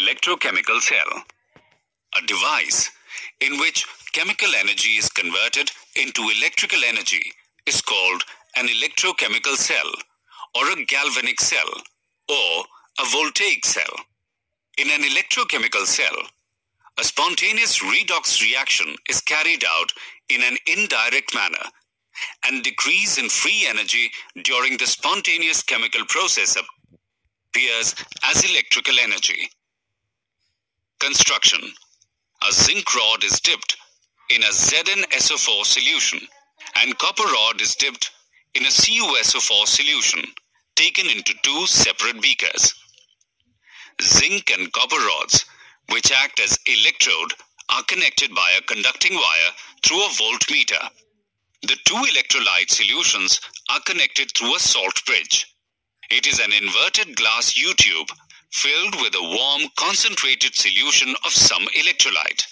electrochemical cell, a device in which chemical energy is converted into electrical energy is called an electrochemical cell or a galvanic cell or a voltaic cell. In an electrochemical cell, a spontaneous redox reaction is carried out in an indirect manner and decrease in free energy during the spontaneous chemical process appears as electrical energy. Construction A zinc rod is dipped in a ZnSO4 solution and copper rod is dipped in a CuSO4 solution taken into two separate beakers. Zinc and copper rods, which act as electrode, are connected by a conducting wire through a voltmeter. The two electrolyte solutions are connected through a salt bridge. It is an inverted glass U-tube filled with a warm concentrated solution of some electrolyte.